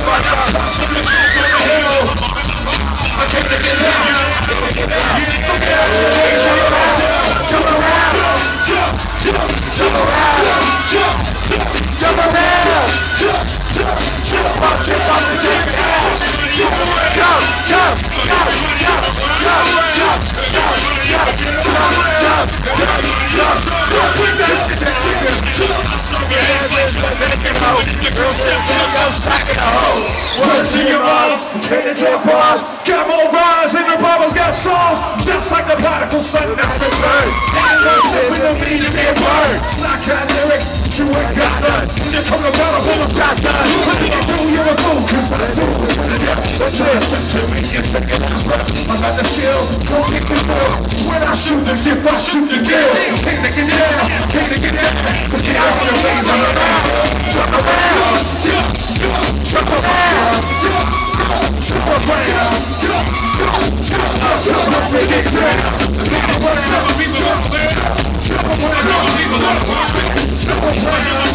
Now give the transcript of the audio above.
I came to get down, came to get down. Dominican hoe. Your girl still still to your moms, hit the your. Got more bars and the bubbles got songs. Just like the particle sun up and burn. That we don't need to be a bird. Slack got lyrics, you ain't got none. You come to battle, pull a shotgun. Look at you're a fool, cause I do it to the death. But you listen to me, you think it is. I got the skill, don't get too full. When I shoot the dip, I shoot the kill. Can't make it deal. Triple